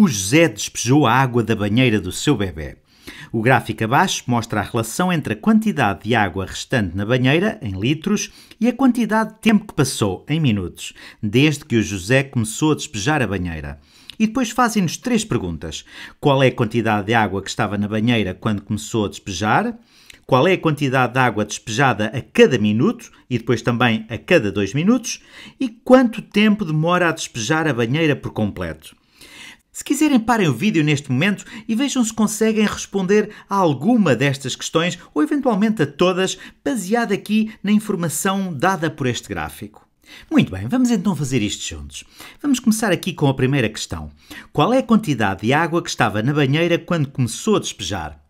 o José despejou a água da banheira do seu bebê. O gráfico abaixo mostra a relação entre a quantidade de água restante na banheira, em litros, e a quantidade de tempo que passou, em minutos, desde que o José começou a despejar a banheira. E depois fazem-nos três perguntas. Qual é a quantidade de água que estava na banheira quando começou a despejar? Qual é a quantidade de água despejada a cada minuto e depois também a cada dois minutos? E quanto tempo demora a despejar a banheira por completo? Se quiserem, parem o vídeo neste momento e vejam se conseguem responder a alguma destas questões ou eventualmente a todas, baseada aqui na informação dada por este gráfico. Muito bem, vamos então fazer isto juntos. Vamos começar aqui com a primeira questão. Qual é a quantidade de água que estava na banheira quando começou a despejar?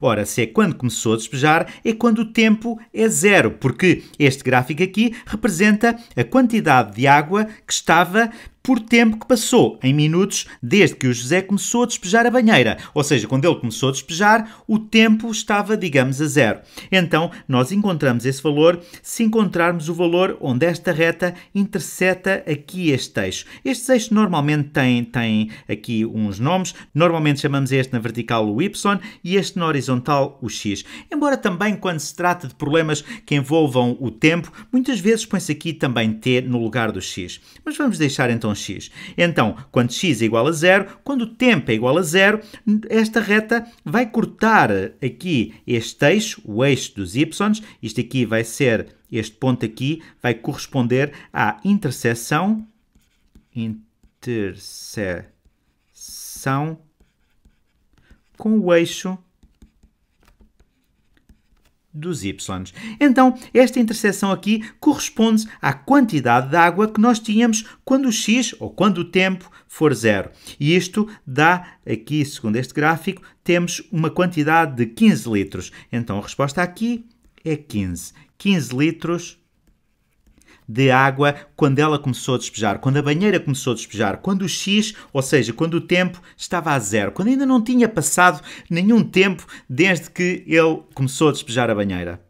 Ora, se é quando começou a despejar, é quando o tempo é zero, porque este gráfico aqui representa a quantidade de água que estava por tempo que passou, em minutos, desde que o José começou a despejar a banheira. Ou seja, quando ele começou a despejar, o tempo estava, digamos, a zero. Então, nós encontramos esse valor se encontrarmos o valor onde esta reta interseta aqui este eixo. Este eixo normalmente tem, tem aqui uns nomes. Normalmente chamamos este na vertical o Y e este na horizontal o X. Embora também, quando se trata de problemas que envolvam o tempo, muitas vezes põe-se aqui também T no lugar do X. Mas vamos deixar então x. Então, quando x é igual a zero, quando o tempo é igual a zero, esta reta vai cortar aqui este eixo, o eixo dos y, isto aqui vai ser, este ponto aqui, vai corresponder à interseção, interseção com o eixo dos y. Então, esta interseção aqui corresponde à quantidade de água que nós tínhamos quando o x, ou quando o tempo, for zero. E isto dá, aqui, segundo este gráfico, temos uma quantidade de 15 litros. Então, a resposta aqui é 15. 15 litros de água quando ela começou a despejar, quando a banheira começou a despejar, quando o X, ou seja, quando o tempo estava a zero, quando ainda não tinha passado nenhum tempo desde que ele começou a despejar a banheira.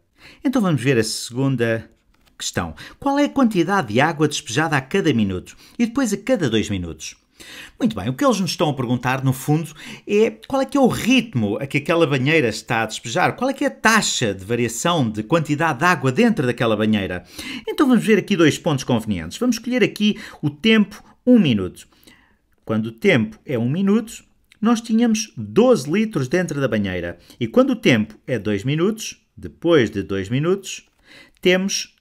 Então vamos ver a segunda questão. Qual é a quantidade de água despejada a cada minuto e depois a cada dois minutos? Muito bem, o que eles nos estão a perguntar, no fundo, é qual é que é o ritmo a que aquela banheira está a despejar, qual é que é a taxa de variação de quantidade de água dentro daquela banheira. Então vamos ver aqui dois pontos convenientes. Vamos escolher aqui o tempo 1 um minuto. Quando o tempo é 1 um minuto, nós tínhamos 12 litros dentro da banheira. E quando o tempo é 2 minutos, depois de 2 minutos, temos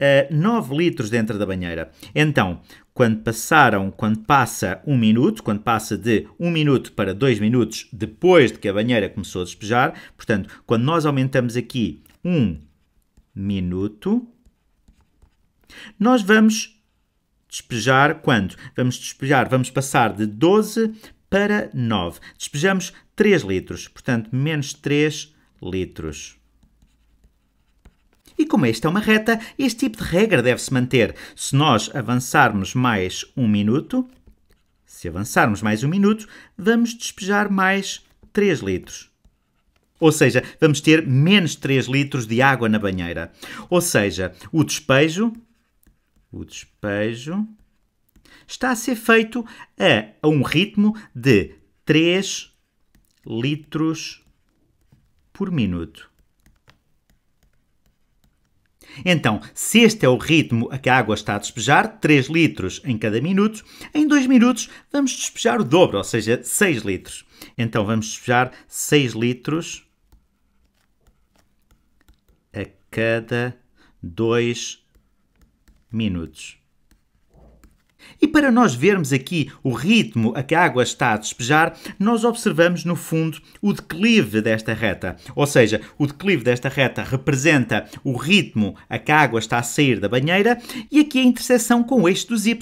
uh, 9 litros dentro da banheira. Então, quando passaram, quando passa um minuto, quando passa de um minuto para dois minutos depois de que a banheira começou a despejar, portanto, quando nós aumentamos aqui um minuto, nós vamos despejar quanto? Vamos despejar, vamos passar de 12 para 9. Despejamos 3 litros, portanto, menos 3 litros. E como esta é uma reta, este tipo de regra deve-se manter. Se nós avançarmos mais um minuto, se avançarmos mais um minuto, vamos despejar mais 3 litros. Ou seja, vamos ter menos 3 litros de água na banheira. Ou seja, o despejo, o despejo está a ser feito a, a um ritmo de 3 litros por minuto. Então, se este é o ritmo a que a água está a despejar, 3 litros em cada minuto, em 2 minutos vamos despejar o dobro, ou seja, 6 litros. Então vamos despejar 6 litros a cada 2 minutos. E para nós vermos aqui o ritmo a que a água está a despejar, nós observamos no fundo o declive desta reta. Ou seja, o declive desta reta representa o ritmo a que a água está a sair da banheira e aqui a interseção com o eixo dos y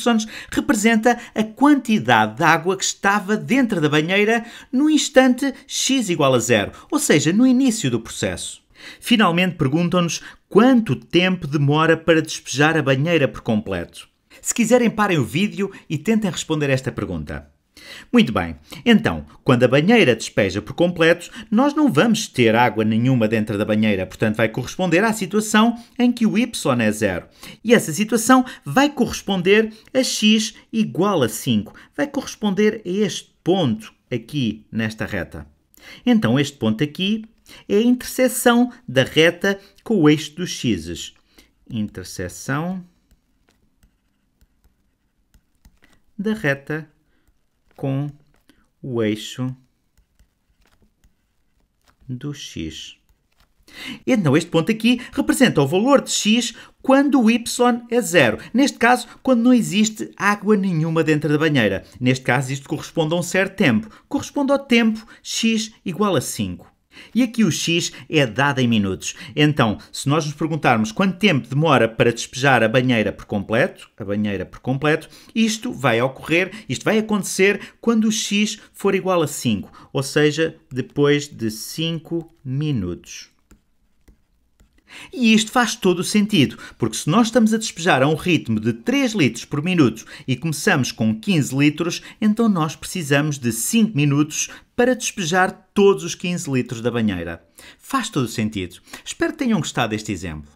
representa a quantidade de água que estava dentro da banheira no instante x igual a zero, ou seja, no início do processo. Finalmente perguntam-nos quanto tempo demora para despejar a banheira por completo. Se quiserem, parem o vídeo e tentem responder esta pergunta. Muito bem, então, quando a banheira despeja por completo, nós não vamos ter água nenhuma dentro da banheira, portanto vai corresponder à situação em que o y é zero. E essa situação vai corresponder a x igual a 5, vai corresponder a este ponto aqui nesta reta. Então, este ponto aqui é a interseção da reta com o eixo dos x's. Interseção da reta com o eixo do x. Então, este ponto aqui representa o valor de x quando o y é zero. Neste caso, quando não existe água nenhuma dentro da banheira. Neste caso, isto corresponde a um certo tempo. Corresponde ao tempo x igual a 5. E aqui o x é dado em minutos. Então, se nós nos perguntarmos quanto tempo demora para despejar a banheira por completo, a banheira por completo, isto vai ocorrer, isto vai acontecer quando o x for igual a 5, ou seja, depois de 5 minutos. E isto faz todo o sentido, porque se nós estamos a despejar a um ritmo de 3 litros por minuto e começamos com 15 litros, então nós precisamos de 5 minutos para despejar todos os 15 litros da banheira. Faz todo o sentido. Espero que tenham gostado deste exemplo.